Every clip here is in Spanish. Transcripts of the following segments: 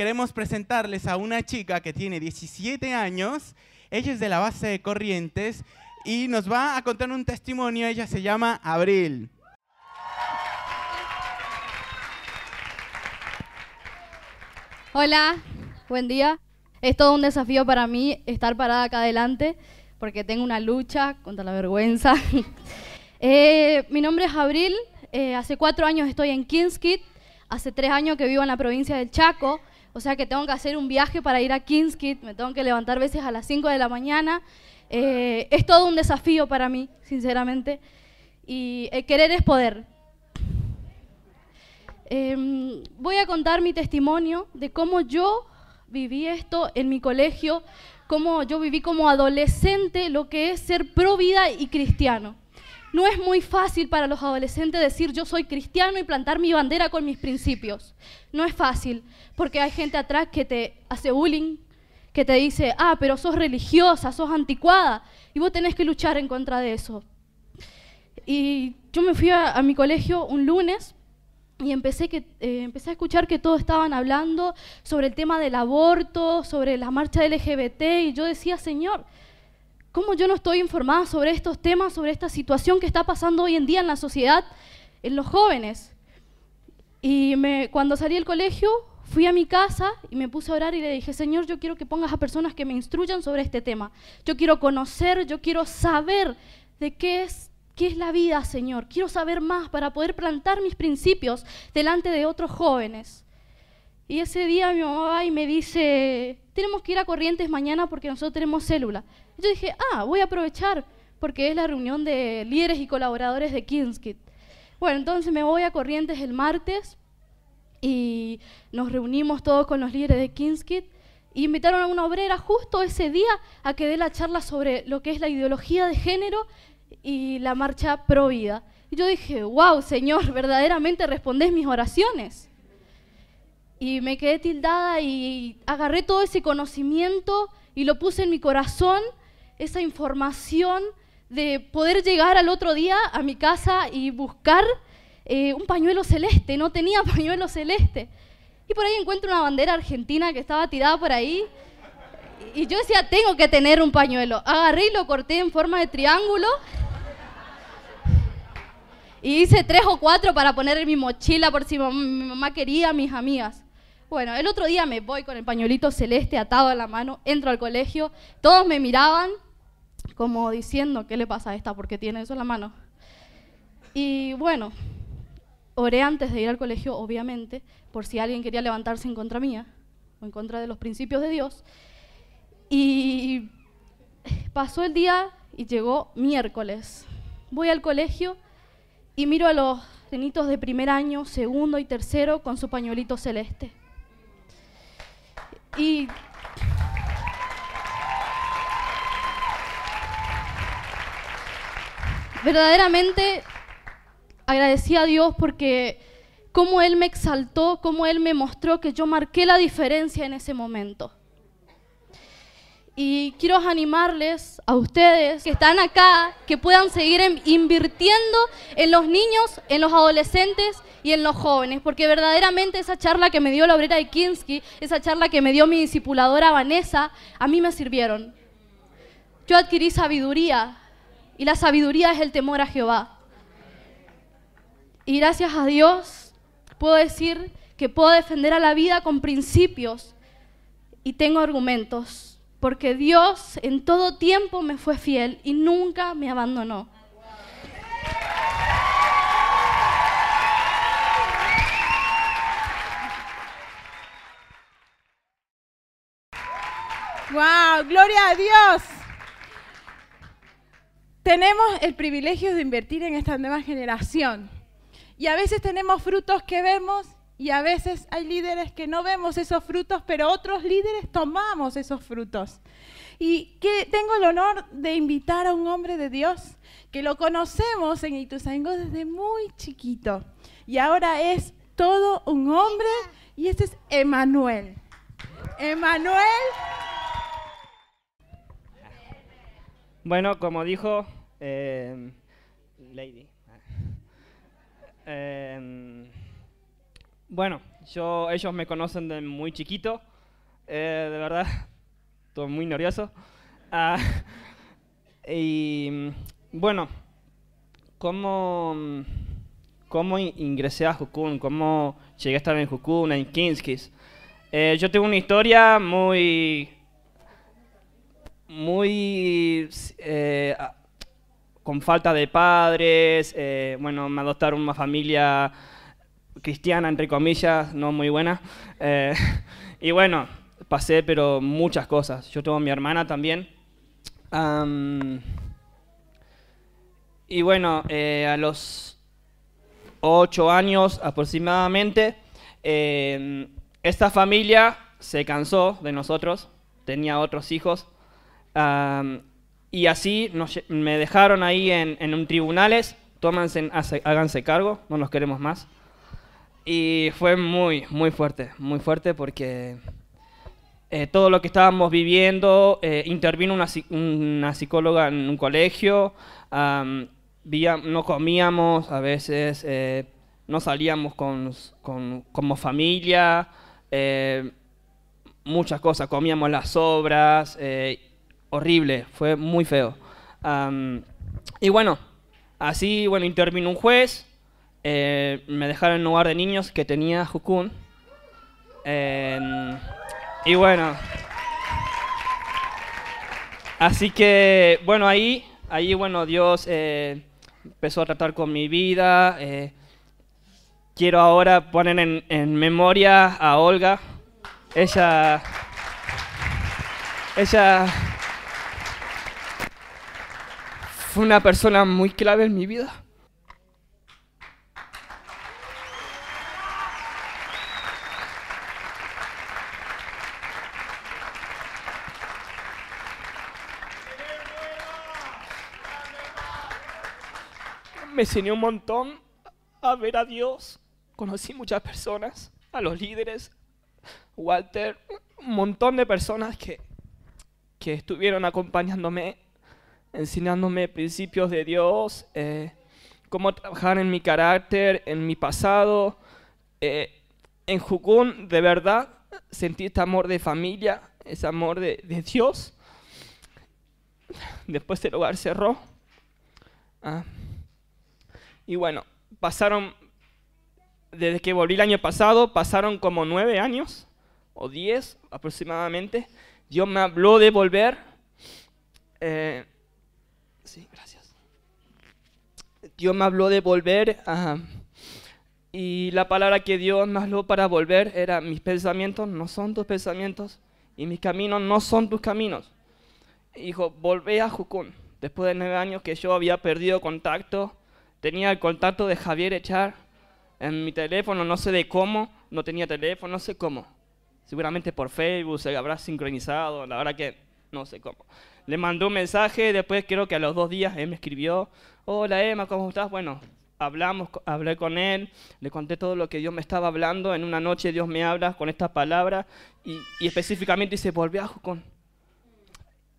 queremos presentarles a una chica que tiene 17 años. Ella es de la base de Corrientes y nos va a contar un testimonio. Ella se llama Abril. Hola, buen día. Es todo un desafío para mí estar parada acá adelante porque tengo una lucha contra la vergüenza. Eh, mi nombre es Abril, eh, hace cuatro años estoy en Kinskid, hace tres años que vivo en la provincia del Chaco, o sea que tengo que hacer un viaje para ir a Kinskid, me tengo que levantar veces a las 5 de la mañana. Eh, es todo un desafío para mí, sinceramente, y querer es poder. Em, voy a contar mi testimonio de cómo yo viví esto en mi colegio, cómo yo viví como adolescente lo que es ser pro vida y cristiano. No es muy fácil para los adolescentes decir yo soy cristiano y plantar mi bandera con mis principios. No es fácil, porque hay gente atrás que te hace bullying, que te dice, ah, pero sos religiosa, sos anticuada, y vos tenés que luchar en contra de eso. Y yo me fui a, mi colegio un lunes y empecé, que, eh, empecé a escuchar que todos estaban hablando sobre el tema del aborto, sobre la marcha LGBT, y yo decía, Señor, ¿Cómo yo no estoy informada sobre estos temas, sobre esta situación que está pasando hoy en día en la sociedad, en los jóvenes? Y cuando salí del colegio, fui a mi casa y me puse a orar y le dije, Señor, yo quiero que pongas a personas que me instruyan sobre este tema. Yo quiero conocer, yo quiero saber de qué es, qué es la vida, Señor. Quiero saber más para poder plantar mis principios delante de otros jóvenes. Y ese día mi mamá va y me dice, tenemos que ir a Corrientes mañana porque nosotros tenemos célula. Yo dije, ah, voy a aprovechar porque es la reunión de líderes y colaboradores de Kinskit. Bueno, entonces me voy a Corrientes el martes y nos reunimos todos con los líderes de Kinskit y invitaron a una obrera justo ese día a que dé la charla sobre lo que es la ideología de género y la marcha pro vida. Y yo dije, wow, Señor, verdaderamente respondés mis oraciones. Y me quedé tildada y agarré todo ese conocimiento y lo puse en mi corazón esa información de poder llegar al otro día a mi casa y buscar eh, un pañuelo celeste. No tenía pañuelo celeste. Y por ahí encuentro una bandera argentina que estaba tirada por ahí. Y yo decía, tengo que tener un pañuelo. Agarré y lo corté en forma de triángulo. Y hice tres o cuatro para poner en mi mochila por si mi mamá quería, mis amigas. Bueno, el otro día me voy con el pañuelito celeste atado a la mano, entro al colegio, todos me miraban como diciendo, ¿qué le pasa a esta? porque tiene eso en la mano? Y bueno, oré antes de ir al colegio, obviamente, por si alguien quería levantarse en contra mía o en contra de los principios de Dios. Y pasó el día y llegó miércoles. Voy al colegio y miro a los cenitos de primer año, segundo y tercero con su pañuelito celeste. Y verdaderamente agradecí a Dios porque como Él me exaltó, como Él me mostró que yo marqué la diferencia en ese momento. Y quiero animarles a ustedes que están acá, que puedan seguir invirtiendo en los niños, en los adolescentes y en los jóvenes, porque verdaderamente esa charla que me dio la obrera de Kinsky, esa charla que me dio mi discipuladora Vanessa, a mí me sirvieron. Yo adquirí sabiduría, y la sabiduría es el temor a Jehová. Y gracias a Dios puedo decir que puedo defender a la vida con principios y tengo argumentos, porque Dios en todo tiempo me fue fiel y nunca me abandonó. ¡Wow! ¡Gloria a Dios! Tenemos el privilegio de invertir en esta nueva generación. Y a veces tenemos frutos que vemos y a veces hay líderes que no vemos esos frutos, pero otros líderes tomamos esos frutos. Y que tengo el honor de invitar a un hombre de Dios que lo conocemos en Ituzaingó desde muy chiquito. Y ahora es todo un hombre y este es Emanuel. Emanuel. Bueno, como dijo eh, Lady. Eh, bueno, yo, ellos me conocen de muy chiquito. Eh, de verdad, estoy muy nervioso. Ah, y bueno, ¿cómo, cómo ingresé a Jukun? ¿Cómo llegué a estar en Jukun, en Kinskis? Yo tengo una historia muy, muy eh, con falta de padres. Eh, bueno, me adoptaron una familia cristiana, entre comillas, no muy buena. y bueno, pasé, pero muchas cosas. Yo tengo a mi hermana también. y bueno, a los ocho años aproximadamente, esta familia se cansó de nosotros, tenía otros hijos, y así me dejaron ahí en, en un tribunales, tómanse, háganse cargo, no nos queremos más. Y fue muy, muy fuerte, muy fuerte porque eh, todo lo que estábamos viviendo, eh, intervino una, una, psicóloga en un colegio, no comíamos, a veces eh, no salíamos con, con, como familia, eh, muchas cosas, comíamos las sobras, eh, horrible, fue muy feo. y bueno, así, bueno, intervino un juez, eh, me dejaron en un lugar de niños que tenía Jukun. Em, y bueno, así que, bueno, ahí, ahí, bueno, Dios empezó a tratar con mi vida quiero ahora poner en, memoria a Olga. Ella, ella fue una persona muy clave en mi vida. Me enseñó un montón a ver a Dios conocí muchas personas, a los líderes, Walter, un montón de personas que, que estuvieron acompañándome, enseñándome principios de Dios, eh, cómo trabajar en mi carácter, en mi pasado. Eh, en Jukun, de verdad, sentí este amor de familia, ese amor de, Dios. Después el hogar cerró. Ah. Y bueno, pasaron desde que volví el año pasado, pasaron como nueve años, o diez aproximadamente. Dios me habló de volver. Eh, sí, gracias. Dios me habló de volver. y la palabra que Dios me habló para volver era, mis pensamientos no son tus pensamientos y mis caminos no son tus caminos. dijo, volvé a Jucún. Después de nueve años que yo había perdido contacto, tenía el contacto de Javier Echar en mi teléfono, no sé de cómo, no tenía teléfono, no sé cómo. Seguramente por Facebook se habrá sincronizado, la verdad que no sé cómo. Le mandó un mensaje, después creo que a los dos días él me escribió, hola Emma, ¿cómo estás? Bueno, hablamos, hablé con él, le conté todo lo que Dios me estaba hablando, en una noche Dios me habla con estas palabras y, específicamente dice, volví a con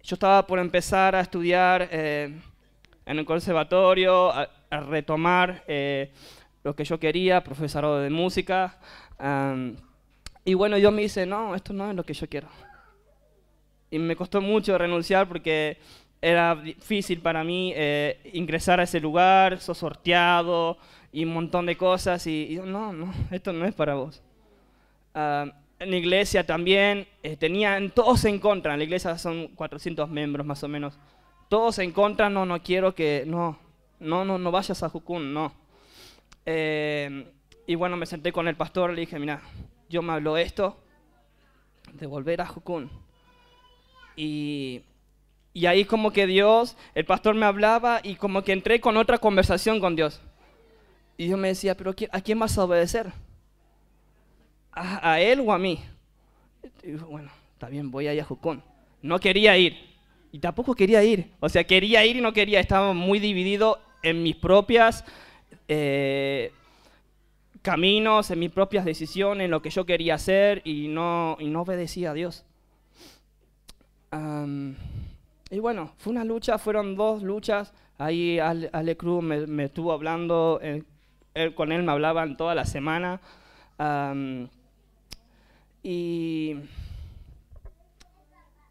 Yo estaba por empezar a estudiar eh, en el conservatorio, a, retomar... Eh, lo que yo quería, profesorado de música. y bueno, Dios me dice, no, esto no es lo que yo quiero. Y me costó mucho renunciar porque era difícil para mí eh, ingresar a ese lugar, sos sorteado y un montón de cosas. Y, yo, no, no, esto no es para vos. en la iglesia también eh, tenían todos en contra. En la iglesia son 400 miembros más o menos. Todos en contra, no, no quiero que, no, no, no, no vayas a Jukun, no. Eh, y bueno, me senté con el pastor, le dije, mira, yo me habló esto, de volver a Jukun. Y, y ahí como que Dios, el pastor me hablaba y como que entré con otra conversación con Dios. Y yo me decía, pero ¿a quién vas a obedecer? ¿A, él o a mí? Y bueno, está bien, voy a Jukun. No quería ir. Y tampoco quería ir. O sea, quería ir y no quería. Estaba muy dividido en mis propias eh, caminos, en mis propias decisiones, en lo que yo quería hacer y no, y no obedecía a Dios. Y bueno, fue una lucha, fueron dos luchas. Ahí Ale, Cruz me, estuvo hablando, él, con él me hablaban toda la semana. Y,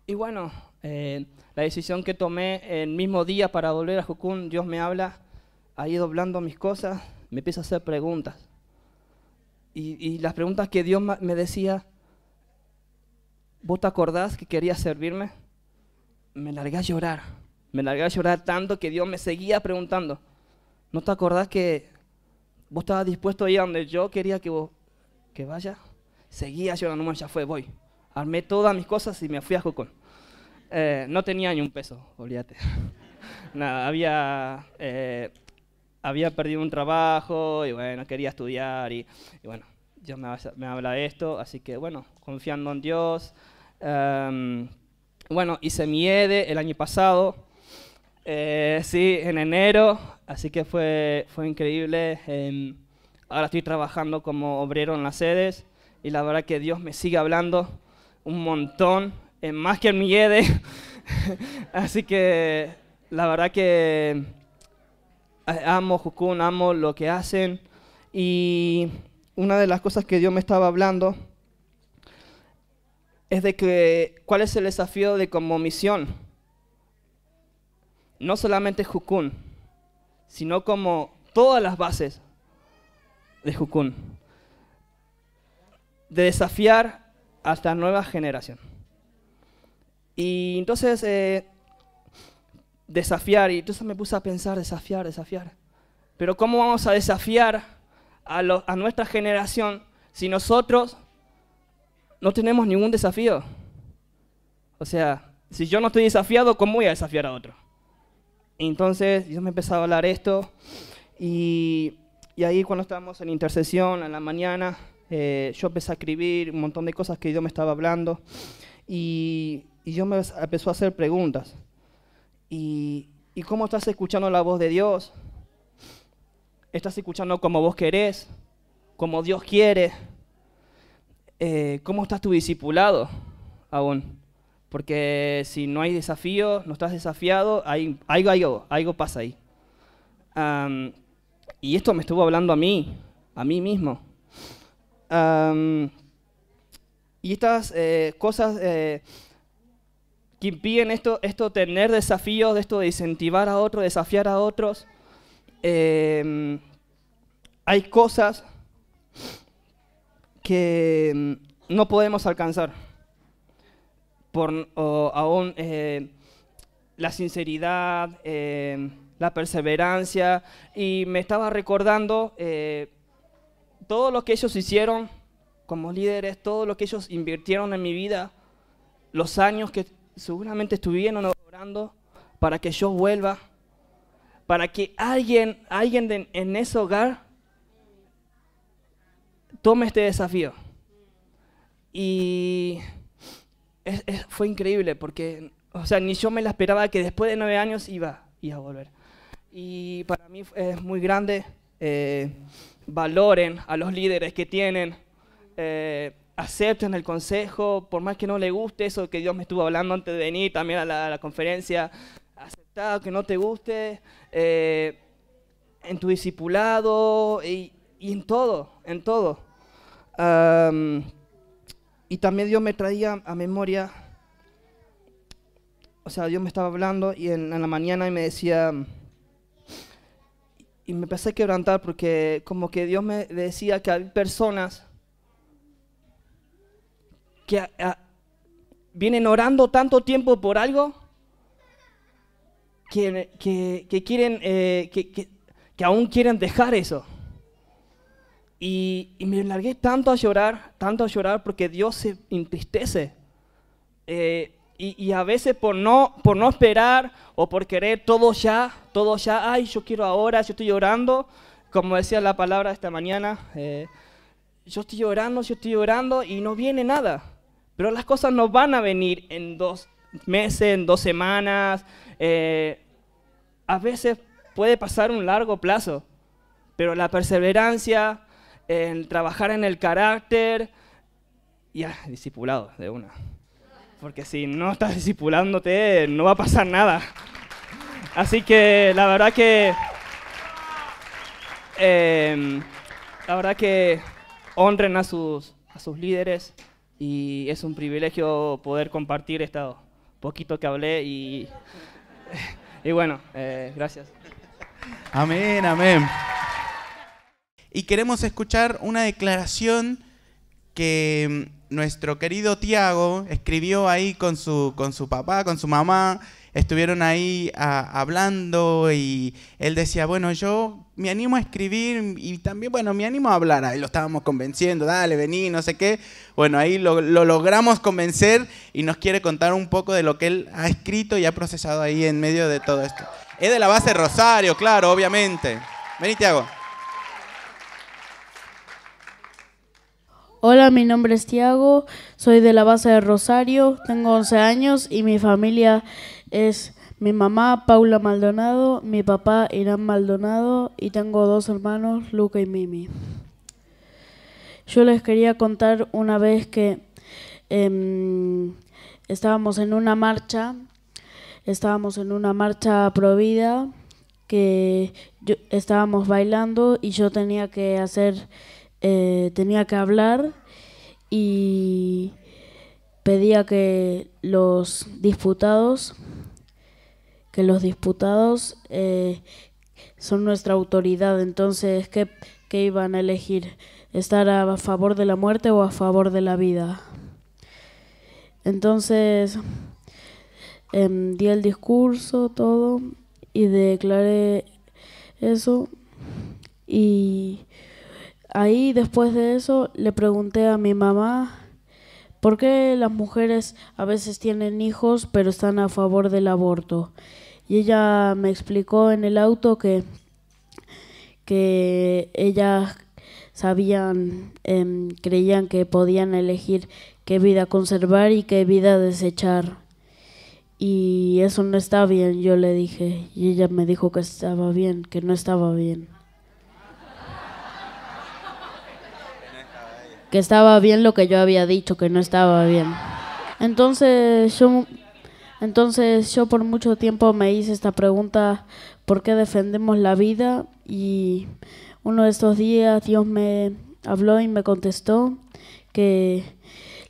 y bueno, eh, la decisión que tomé el mismo día para volver a Jukun, Dios me habla, ahí doblando mis cosas, me empieza a hacer preguntas. Y, y las preguntas que Dios me decía, ¿vos te acordás que querías servirme? Me largué a llorar, me largué a llorar tanto que Dios me seguía preguntando, ¿no te acordás que vos estabas dispuesto a ir donde yo quería que vos que vaya? Seguía llorando, "Bueno, ya fue, voy. Armé todas mis cosas y me fui a Jocón. Eh, no tenía ni un peso, olvídate. Nada, había, eh, había perdido un trabajo y bueno, quería estudiar y bueno, Dios me, habla- de esto, así que bueno, confiando en Dios. em, bueno, hice mi EDE el año pasado, eh, sí, en enero, así que fue, fue increíble. em, ahora estoy trabajando como obrero en las sedes y la verdad que Dios me sigue hablando un montón, eh, más que en mi EDE. así que la verdad que eh, amo Jukun, amo lo que hacen y una de las cosas que Dios me estaba hablando es de que cuál es el desafío de como misión. No solamente Jukun, sino como todas las bases de Jukun. De desafiar a esta nueva generación. Y entonces, eh, desafiar, y entonces me puse a pensar, desafiar, desafiar. Pero ¿cómo vamos a desafiar a, nuestra generación si nosotros no tenemos ningún desafío? O sea, si yo no estoy desafiado, ¿cómo voy a desafiar a otro? Entonces, Dios me empezó a hablar esto, y, y ahí cuando estábamos en intercesión, en la mañana, eh, yo empecé a escribir un montón de cosas que Dios me estaba hablando, y, y Dios me empezó a hacer preguntas. Y, ¿Y cómo estás escuchando la voz de Dios? ¿Estás escuchando como vos querés? ¿Como Dios quiere? Eh, ¿Cómo estás tu discipulado aún? Porque si no hay desafío, no estás desafiado, hay, algo, algo, algo pasa ahí. Y esto me estuvo hablando a mí, a mí mismo. Y estas eh, cosas eh, que impiden esto, esto tener desafíos, de esto de incentivar a otros, desafiar a otros, em, hay cosas que mm, no podemos alcanzar. Por, aún eh, la sinceridad, eh, la perseverancia, y me estaba recordando eh, todo lo que ellos hicieron como líderes, todo lo que ellos invirtieron en mi vida, los años que seguramente estuvieron orando para que yo vuelva, para que alguien, alguien en ese hogar tome este desafío. Y fue increíble porque, o sea, ni yo me la esperaba que después de nueve años iba, iba a volver. Y para mí es muy grande. eh, valoren a los líderes que tienen. eh, acepten el consejo, por más que no le guste eso que Dios me estuvo hablando antes de venir también a la, a la conferencia. Que no te guste eh, en tu discipulado y, en todo, en todo. Y también Dios me traía a memoria, o sea, Dios me estaba hablando y en, la mañana y me decía, y me empecé a quebrantar porque como que Dios me decía que hay personas que a- a- vienen orando tanto tiempo por algo que, que- que quieren, eh, que, que- aún quieren dejar eso. Y, y me largué tanto a llorar, tanto a llorar porque Dios se entristece. Eh, y, y a veces por no, por no esperar o por querer todo ya, todo ya, ay, yo quiero ahora, yo estoy llorando, como decía la palabra esta mañana, eh, yo estoy llorando, yo estoy llorando y no viene nada. Pero las cosas no van a venir en dos meses, en dos semanas. eh, a veces puede pasar un largo plazo, pero la perseverancia, el trabajar en el carácter, ya, discipulado de una. Porque si no estás discipulándote, no va a pasar nada. Así que la verdad que. em, la verdad que honren a sus, a sus líderes y es un privilegio poder compartir esto poquito que hablé y, y bueno, eh, gracias. Amén, amén. Y queremos escuchar una declaración que mm, nuestro querido Tiago escribió ahí con su, con su papá, con su mamá. Estuvieron ahí a- hablando y él decía, bueno, yo me animo a escribir y también, bueno, me animo a hablar. Ahí lo estábamos convenciendo, dale, vení, no sé qué. Bueno, ahí lo, lo logramos convencer y nos quiere contar un poco de lo que él ha escrito y ha procesado ahí en medio de todo esto. Es de la base Rosario, claro, obviamente. Vení, Tiago. Hola, mi nombre es Tiago, soy de la base de Rosario, tengo 11 años y mi familia es mi mamá Paula Maldonado, mi papá Irán Maldonado y tengo dos hermanos, Luca y Mimi. Yo les quería contar una vez que em, estábamos en una marcha, estábamos en una marcha provida que estábamos bailando y yo tenía que hacer eh, tenía que hablar y pedía que los diputados los diputados eh, son nuestra autoridad. Entonces ¿qué, qué iban a elegir estar a favor de la muerte o a favor de la vida entonces em, di el discurso todo y declaré eso. Y Ahí después de eso le pregunté a mi mamá por qué las mujeres a veces tienen hijos pero están a favor del aborto. Y ella me explicó en el auto que, que ellas sabían, em, creían que podían elegir qué vida conservar y qué vida desechar. Y eso no está bien, yo le dije. Y ella me dijo que estaba bien, que no estaba bien. que estaba bien lo que yo había dicho, que no estaba bien. Entonces yo, entonces yo por mucho tiempo me hice esta pregunta, ¿por qué defendemos la vida? Y uno de estos días Dios me habló y me contestó que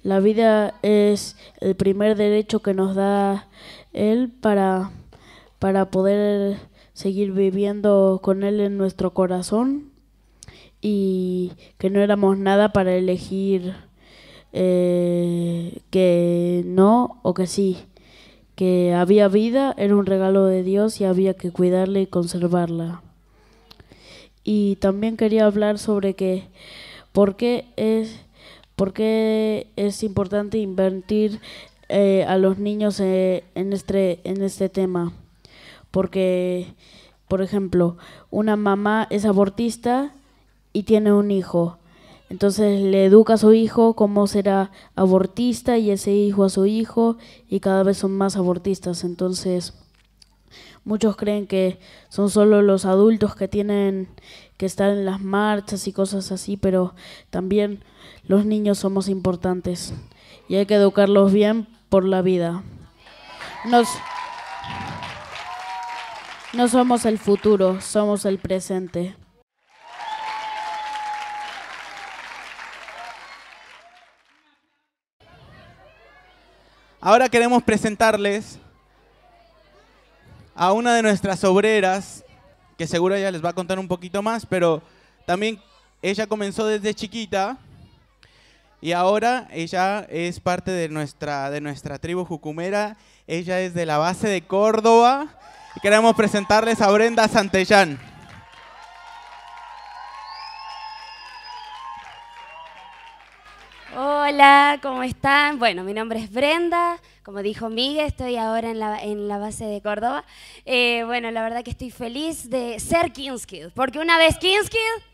la vida es el primer derecho que nos da Él para, para poder seguir viviendo con Él en nuestro corazón y que no éramos nada para elegir eh, que no o que sí, que había vida, era un regalo de Dios y había que cuidarla y conservarla. Y también quería hablar sobre que por qué es, por qué es importante invertir eh, a los niños eh, en, este, en este tema. Porque, por ejemplo, una mamá es abortista y tiene un hijo. Entonces le educa a su hijo cómo será abortista y ese hijo a su hijo y cada vez son más abortistas. Entonces muchos creen que son solo los adultos que tienen que estar en las marchas y cosas así, pero también los niños somos importantes y hay que educarlos bien por la vida. Nos, no somos el futuro, somos el presente. Ahora queremos presentarles a una de nuestras obreras, que seguro ella les va a contar un poquito más, pero también ella comenzó desde chiquita y ahora ella es parte de nuestra, de nuestra tribu jucumera. Ella es de la base de Córdoba y queremos presentarles a Brenda Santellán. Hola, ¿cómo están? Bueno, mi nombre es Brenda, como dijo Miguel, estoy ahora en la, en la base de Córdoba. Eh, bueno, la verdad que estoy feliz de ser Kings Kid, porque una vez Kings Kid,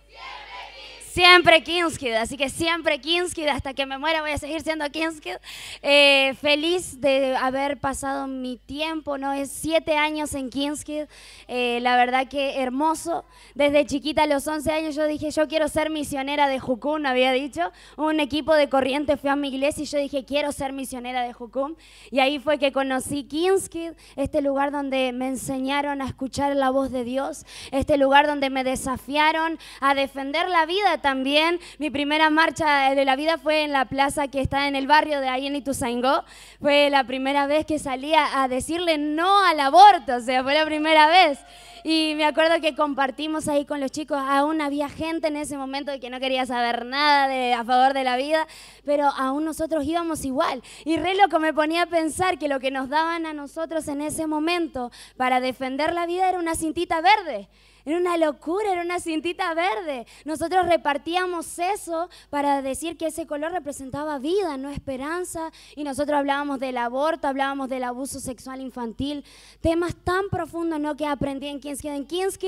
siempre Kings Kid, así que siempre Kings Kid, hasta que me muera voy a seguir siendo Kings Kid. Eh, feliz de haber pasado mi tiempo, ¿no? Es siete años en Kings Kid, eh, la verdad que hermoso. Desde chiquita, a los 11 años, yo dije, yo quiero ser misionera de Jucum, había dicho. Un equipo de corriente fue a mi iglesia y yo dije, quiero ser misionera de Jucum. Y ahí fue que conocí Kings Kid, este lugar donde me enseñaron a escuchar la voz de Dios, este lugar donde me desafiaron a defender la vida también. Mi primera marcha de la vida fue en la plaza que está en el barrio de ahí en Ituzaingó. Fue la primera vez que salía a decirle no al aborto, o sea, fue la primera vez. Y me acuerdo que compartimos ahí con los chicos, aún había gente en ese momento que no quería saber nada a favor de la vida, pero aún nosotros íbamos igual. Y re loco me ponía a pensar que lo que nos daban a nosotros en ese momento para defender la vida era una cintita verde. Era una locura, era una cintita verde. Nosotros repartíamos eso para decir que ese color representaba vida, no esperanza. Y nosotros hablábamos del aborto, hablábamos del abuso sexual infantil. Temas tan profundos ¿no? que aprendí en King's En King's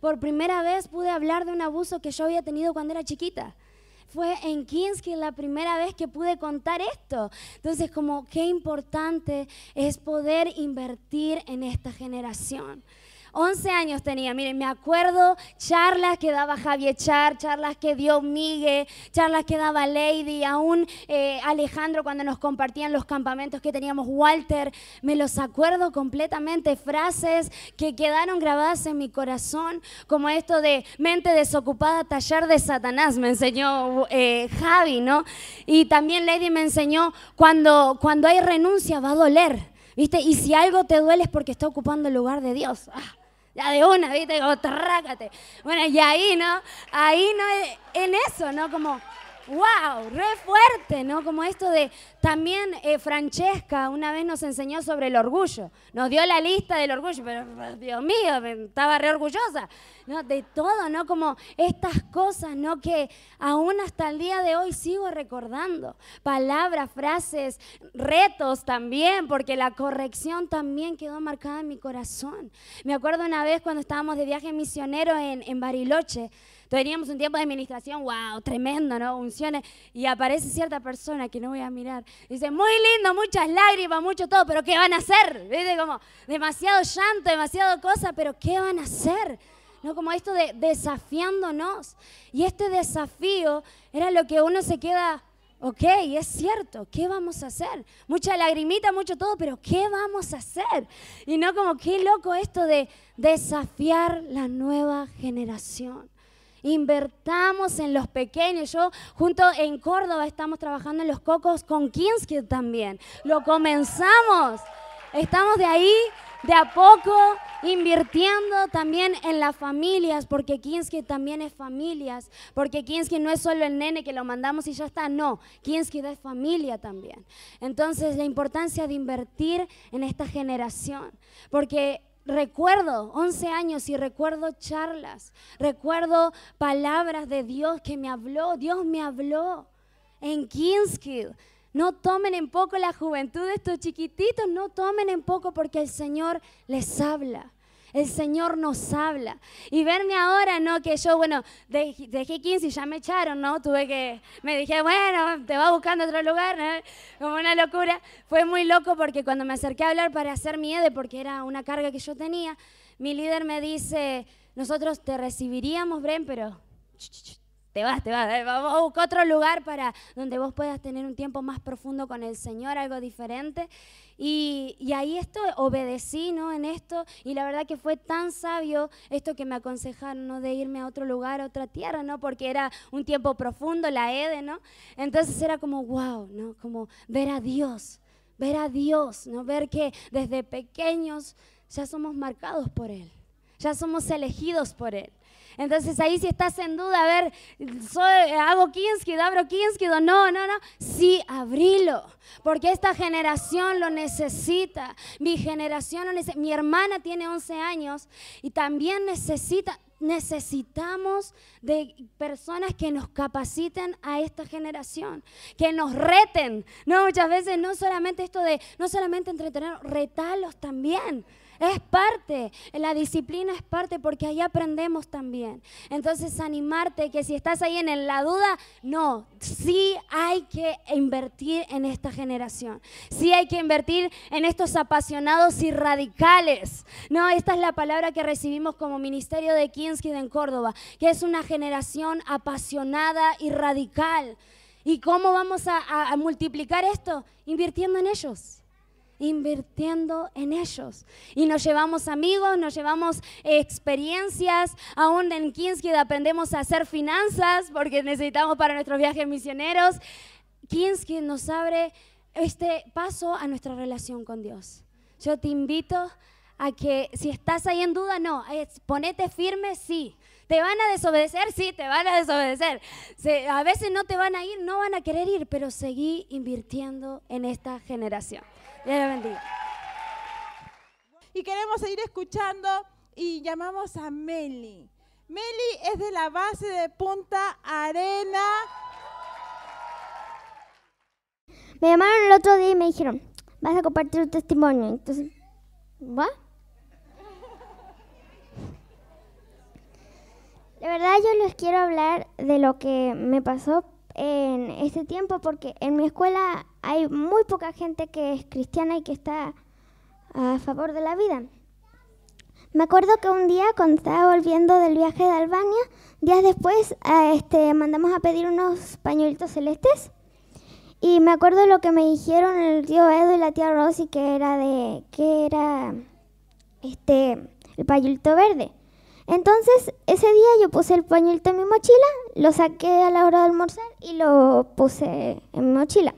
por primera vez pude hablar de un abuso que yo había tenido cuando era chiquita fue en Kinski la primera vez que pude contar esto. Entonces, como qué importante es poder invertir en esta generación. 11 años tenía, miren, me acuerdo charlas que daba Javier Char, charlas que dio Miguel, charlas que daba Lady, aún eh, Alejandro cuando nos compartían los campamentos que teníamos, Walter, me los acuerdo completamente, frases que quedaron grabadas en mi corazón, como esto de mente desocupada, taller de Satanás, me enseñó eh, Javi, ¿no? Y también Lady me enseñó, cuando, cuando hay renuncia va a doler. ¿Viste? Y si algo te duele es porque está ocupando el lugar de Dios. Ah, ya de una, ¿viste? Como trácate. Bueno, y ahí, ¿no? Ahí, ¿no? En eso, ¿no? Como, wow, re fuerte, ¿no? Como esto de, también eh, Francesca una vez nos enseñó sobre el orgullo, nos dio la lista del orgullo, pero Dios mío, estaba re orgullosa, ¿no? De todo, ¿no? Como estas cosas, ¿no? Que aún hasta el día de hoy sigo recordando, palabras, frases, retos también, porque la corrección también quedó marcada en mi corazón. Me acuerdo una vez cuando estábamos de viaje misionero en, en Bariloche, Teníamos un tiempo de administración, wow, tremendo, ¿no? Unciones. Y aparece cierta persona que no voy a mirar. Dice, muy lindo, muchas lágrimas, mucho todo, pero ¿qué van a hacer? ¿Viste? Como demasiado llanto, demasiado cosa, pero ¿qué van a hacer? ¿No? Como esto de desafiándonos. Y este desafío era lo que uno se queda, ok, es cierto, ¿qué vamos a hacer? Mucha lagrimita, mucho todo, pero ¿qué vamos a hacer? Y no como, qué loco esto de desafiar la nueva generación. Invertamos en los pequeños. Yo junto en Córdoba estamos trabajando en los cocos con Kinskid también. Lo comenzamos. Estamos de ahí de a poco invirtiendo también en las familias, porque Kinskid también es familias, porque Kinskid no es solo el nene que lo mandamos y ya está, no, Kinskid es familia también. Entonces la importancia de invertir en esta generación, porque recuerdo 11 años y recuerdo charlas, recuerdo palabras de Dios que me habló, Dios me habló en Kinskill. No tomen en poco la juventud de estos chiquititos, no tomen en poco porque el Señor les habla. El Señor nos habla. Y verme ahora, ¿no? Que yo, bueno, dejé 15 y ya me echaron, ¿no? Tuve que, me dije, bueno, te va buscando otro lugar, ¿no? Como una locura. Fue muy loco porque cuando me acerqué a hablar para hacer mi EDE, porque era una carga que yo tenía, mi líder me dice, nosotros te recibiríamos, Bren, pero te vas, te vas, eh, vamos a buscar otro lugar para donde vos puedas tener un tiempo más profundo con el Señor, algo diferente. Y, ahí esto, obedecí, ¿no? En esto, y la verdad que fue tan sabio esto que me aconsejaron, ¿no? De irme a otro lugar, a otra tierra, ¿no? Porque era un tiempo profundo, la EDE, ¿no? Entonces era como, wow, ¿no? Como ver a Dios, ver a Dios, ¿no? Ver que desde pequeños ya somos marcados por Él, ya somos elegidos por Él. Entonces ahí si estás en duda, a ver, soy, hago Kinskid, abro Kinskid o no, no, no. Sí, abrilo, porque esta generación lo necesita. Mi generación lo necesita. Mi hermana tiene 11 años y también necesita, necesitamos de personas que nos capaciten a esta generación, que nos reten. No, muchas veces no solamente esto de, no solamente entretener, retalos también. Es parte, la disciplina es parte porque ahí aprendemos también. Entonces animarte que si estás ahí en la duda, no, sí hay que invertir en esta generación. Sí hay que invertir en estos apasionados y radicales. No, esta es la palabra que recibimos como ministerio de Kinskid en Córdoba, que es una generación apasionada y radical. ¿Y cómo vamos a multiplicar esto? Invirtiendo en ellos invirtiendo en ellos. Y nos llevamos amigos, nos llevamos experiencias, aún en Kinskid aprendemos a hacer finanzas porque necesitamos para nuestros viajes misioneros. Kinskid nos abre este paso a nuestra relación con Dios. Yo te invito a que si estás ahí en duda, no, ponete firme, sí. ¿Te van a desobedecer? Sí, te van a desobedecer. a veces no te van a ir, no van a querer ir, pero seguí invirtiendo en esta generación. Dios bendiga. Y queremos seguir escuchando y llamamos a Meli. Meli es de la base de Punta Arena. Me llamaron el otro día y me dijeron, vas a compartir tu testimonio. Entonces, ¿va? La verdad yo les quiero hablar de lo que me pasó en este tiempo porque en mi escuela hay muy poca gente que es cristiana y que está a favor de la vida. Me acuerdo que un día cuando estaba volviendo del viaje de Albania, días después este, mandamos a pedir unos pañuelitos celestes y me acuerdo lo que me dijeron el tío Edo y la tía Rosy que era de que era este el pañuelito verde. Entonces, ese día yo puse el pañuelito en mi mochila, lo saqué a la hora de almorzar y lo puse en mi mochila.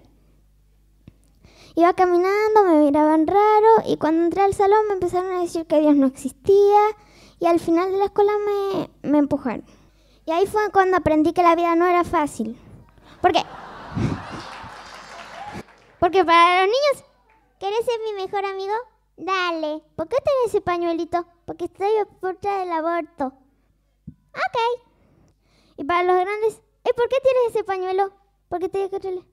Iba caminando, me miraban raro y cuando entré al salón me empezaron a decir que Dios no existía y al final de la escuela me, me empujaron. Y ahí fue cuando aprendí que la vida no era fácil. ¿Por qué? Porque para los niños, ¿querés ser mi mejor amigo? Dale. ¿Por qué tenés ese pañuelito? Porque estoy a puerta del aborto. Ok. Y para los grandes, ¿y por qué tienes ese pañuelo? Porque tengo que Ay,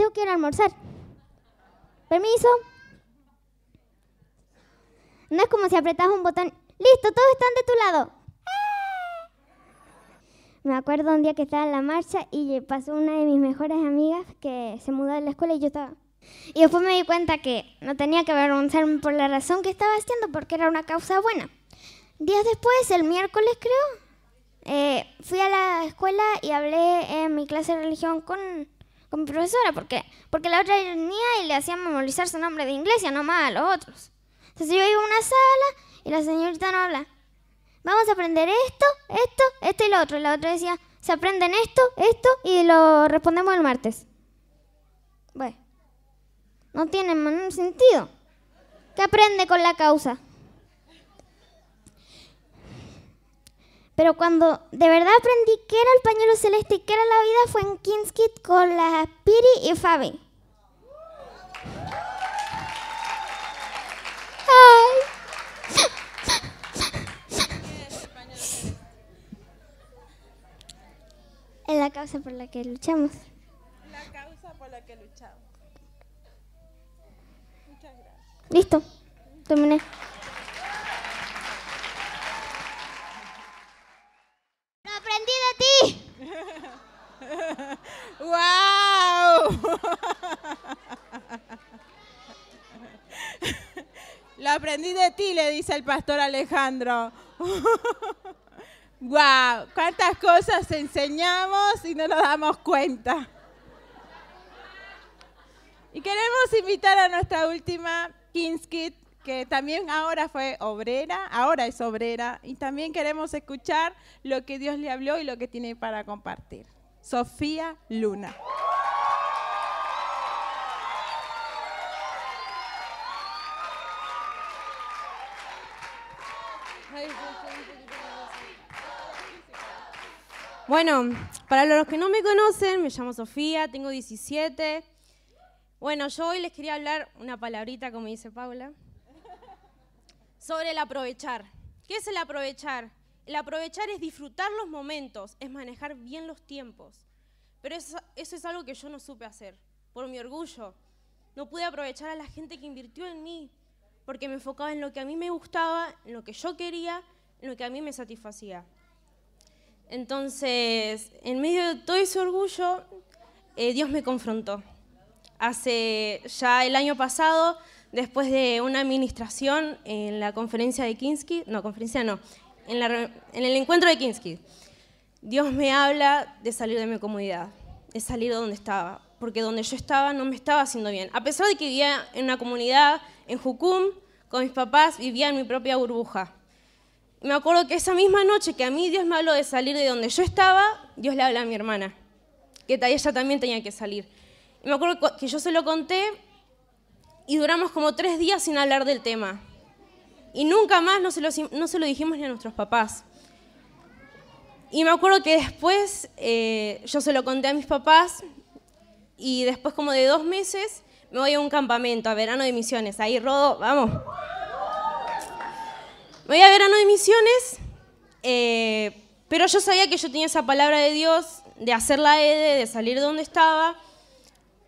tengo que ir a almorzar. Permiso. No es como si apretas un botón. Listo, todos están de tu lado. Me acuerdo un día que estaba en la marcha y pasó una de mis mejores amigas que se mudó de la escuela y yo estaba. Y después me di cuenta que no tenía que avergonzarme por la razón que estaba haciendo porque era una causa buena. Días después, el miércoles creo, eh, fui a la escuela y hablé en mi clase de religión con, con mi profesora porque, porque la otra venía y le hacía memorizar su nombre de inglés y nomás a los otros. Entonces yo iba a una sala y la señorita no habla vamos a aprender esto, esto, esto y lo otro. Y la otra decía, se aprenden esto, esto y lo respondemos el martes. Bueno, no tiene sentido. ¿Qué aprende con la causa? Pero cuando de verdad aprendí qué era el pañuelo celeste y qué era la vida fue en King's con la Piri y Fabi. Es la causa por la que luchamos. La causa por la que luchamos. Muchas gracias. Listo. Terminé. Lo aprendí de ti. ¡Wow! Lo aprendí de ti, le dice el pastor Alejandro. ¡Wow! ¿Cuántas cosas enseñamos y no nos damos cuenta? Y queremos invitar a nuestra última Kings que también ahora fue obrera, ahora es obrera, y también queremos escuchar lo que Dios le habló y lo que tiene para compartir. Sofía Luna. Bueno, para los que no me conocen, me llamo Sofía, tengo 17. Bueno, yo hoy les quería hablar una palabrita, como dice Paula, sobre el aprovechar. ¿Qué es el aprovechar? El aprovechar es disfrutar los momentos, es manejar bien los tiempos. Pero eso, es algo que yo no supe hacer, por mi orgullo. No pude aprovechar a la gente que invirtió en mí, porque me enfocaba en lo que a mí me gustaba, en lo que yo quería, en lo que a mí me satisfacía. Entonces, en medio de todo ese orgullo, eh, Dios me confrontó. Hace ya el año pasado, después de una administración en la conferencia de Kinski, no, conferencia no, en, en el encuentro de Kinski, Dios me habla de salir de mi comodidad, de salir de donde estaba, porque donde yo estaba no me estaba haciendo bien. A pesar de que vivía en una comunidad, en Jucum, con mis papás, vivía en mi propia burbuja. Me acuerdo que esa misma noche que a mí Dios me habló de salir de donde yo estaba, Dios le habla a mi hermana, que ella también tenía que salir. Y me acuerdo que yo se lo conté y duramos como tres días sin hablar del tema. Y nunca más no se lo, no se lo dijimos ni a nuestros papás. Y me acuerdo que después eh, yo se lo conté a mis papás y después como de dos meses me voy a un campamento, a verano de misiones. Ahí, Rodo, vamos. Me voy a verano de misiones, eh, pero yo sabía que yo tenía esa palabra de Dios de hacer la EDE, de salir de donde estaba,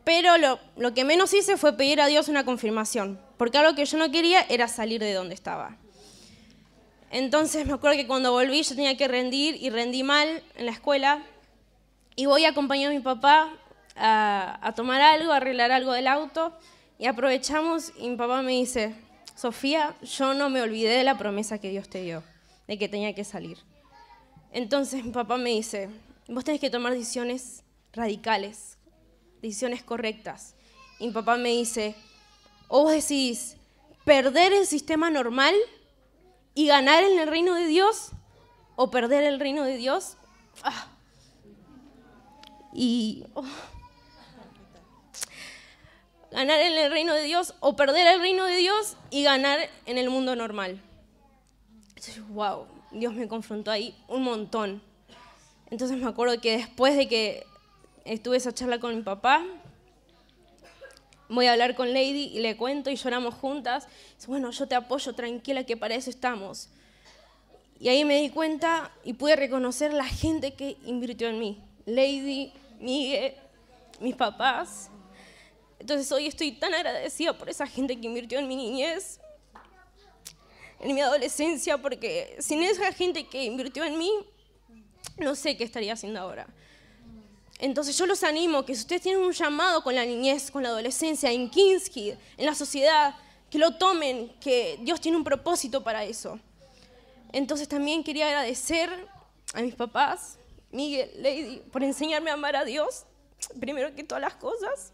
pero lo, que menos hice fue pedir a Dios una confirmación, porque algo que yo no quería era salir de donde estaba. Entonces me acuerdo que cuando volví yo tenía que rendir y rendí mal en la escuela y voy a acompañar a mi papá a, tomar algo, a arreglar algo del auto y aprovechamos y mi papá me dice, Sofía, yo no me olvidé de la promesa que Dios te dio, de que tenía que salir. Entonces mi papá me dice, vos tenés que tomar decisiones radicales, decisiones correctas. Y mi papá me dice, o vos decís perder el sistema normal y ganar en el reino de Dios o perder el reino de Dios. Ah. Y oh. ganar en el reino de Dios o perder el reino de Dios y ganar en el mundo normal. wow, Dios me confrontó ahí un montón. Entonces me acuerdo que después de que estuve esa charla con mi papá, voy a hablar con Lady y le cuento y lloramos juntas. Dice, bueno, yo te apoyo, tranquila, que para eso estamos. Y ahí me di cuenta y pude reconocer la gente que invirtió en mí. Lady, Miguel, mis papás. Entonces hoy estoy tan agradecida por esa gente que invirtió en mi niñez, en mi adolescencia, porque sin esa gente que invirtió en mí, no sé qué estaría haciendo ahora. Entonces yo los animo que si ustedes tienen un llamado con la niñez, con la adolescencia, en Kinski, en la sociedad, que lo tomen, que Dios tiene un propósito para eso. Entonces también quería agradecer a mis papás, Miguel, Lady, por enseñarme a amar a Dios, primero que todas las cosas.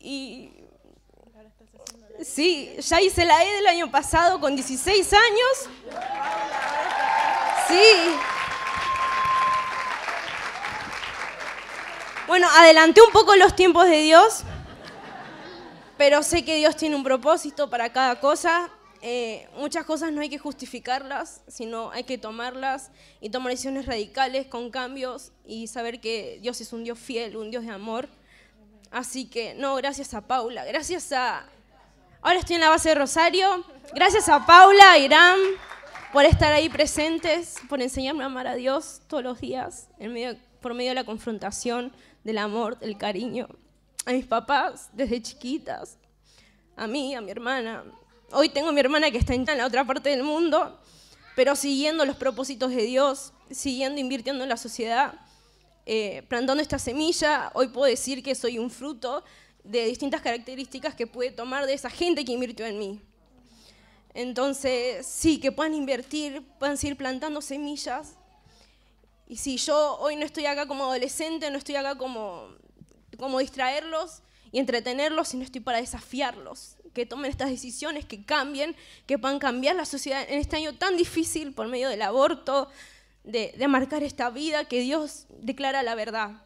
Y sí, ya hice la E del año pasado con 16 años. Sí. Bueno, adelanté un poco los tiempos de Dios, pero sé que Dios tiene un propósito para cada cosa. Eh, muchas cosas no hay que justificarlas, sino hay que tomarlas y tomar decisiones radicales con cambios y saber que Dios es un Dios fiel, un Dios de amor. Así que, no, gracias a Paula, gracias a... Ahora estoy en la base de Rosario. Gracias a Paula, a Irán, por estar ahí presentes, por enseñarme a amar a Dios todos los días, en por medio de la confrontación, del amor, del cariño. A mis papás desde chiquitas, a mí, a mi hermana. Hoy tengo a mi hermana que está en la otra parte del mundo, pero siguiendo los propósitos de Dios, siguiendo invirtiendo en la sociedad, eh, plantando esta semilla, hoy puedo decir que soy un fruto de distintas características que pude tomar de esa gente que invirtió en mí. Entonces, sí, que puedan invertir, puedan seguir plantando semillas y si yo hoy no estoy acá como adolescente, no estoy acá como, como distraerlos y entretenerlos, sino estoy para desafiarlos, que tomen estas decisiones, que cambien, que puedan cambiar la sociedad en este año tan difícil por medio del aborto, de, de marcar esta vida que Dios declara la verdad.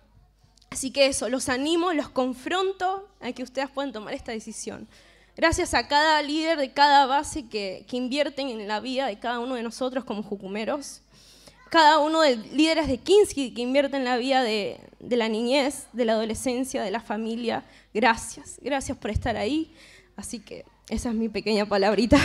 Así que eso, los animo, los confronto a que ustedes puedan tomar esta decisión. Gracias a cada líder de cada base que, que invierten en la vida de cada uno de nosotros como jucumeros cada uno de líderes de Kinski que invierten en la vida de la niñez, de la adolescencia, de la familia. Gracias, gracias por estar ahí. Así que esa es mi pequeña palabrita.